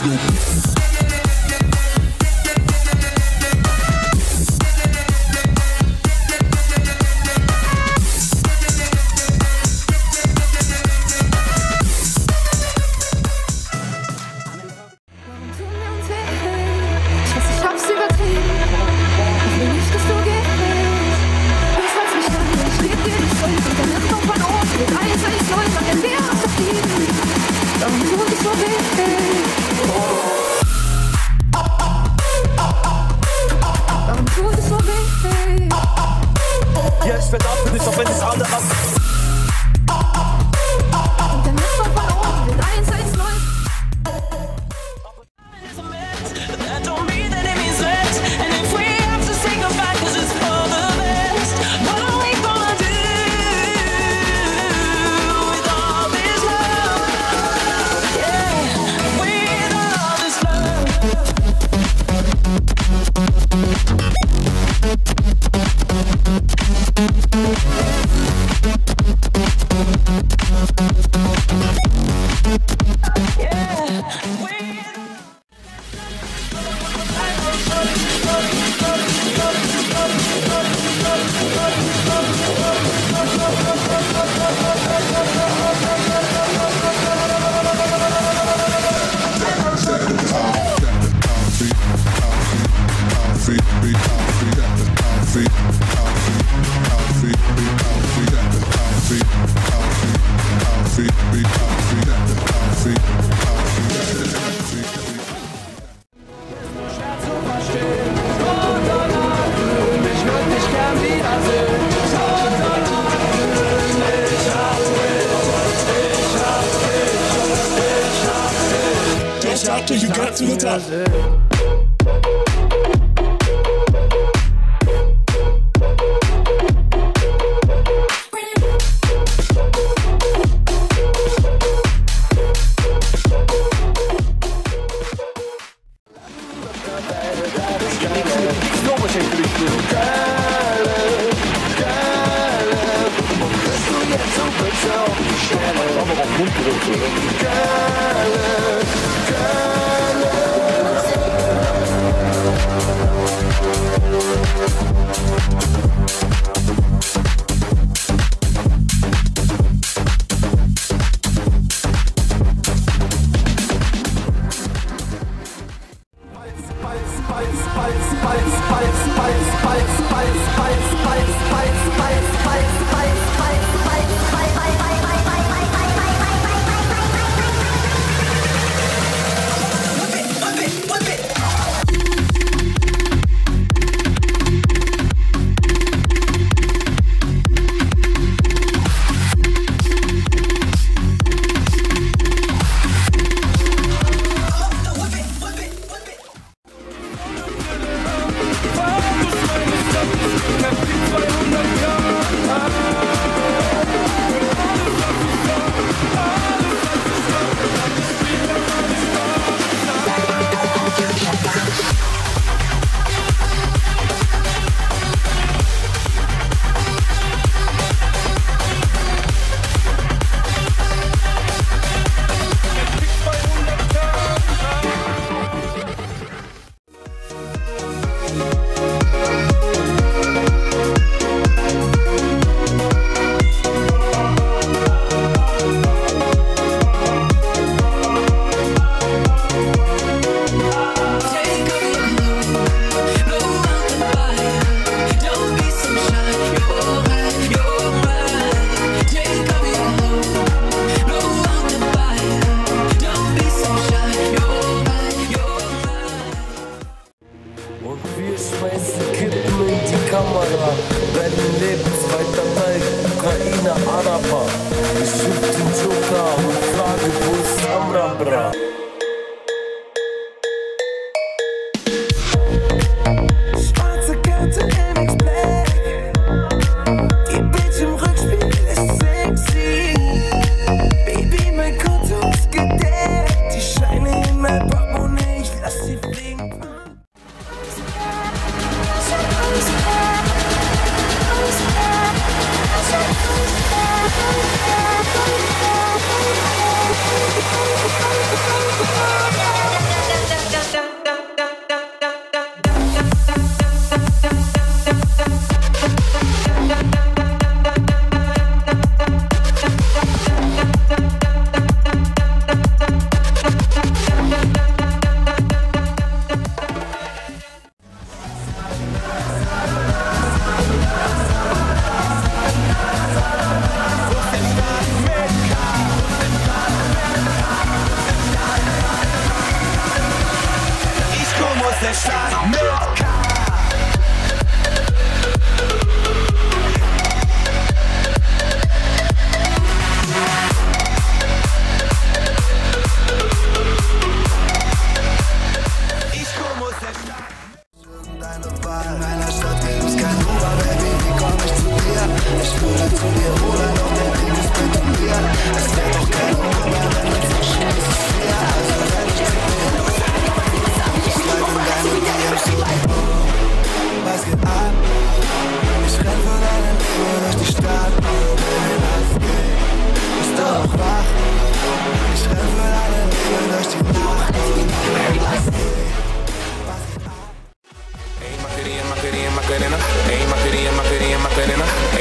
Snoop. Cause all the chapter, you got to the top. Bye. der Schlag mit K. Ich würde zu dir rudern, doch der Weg ist betoniert. Es wird doch kein Hunger. Macarena, Macarena, Macarena.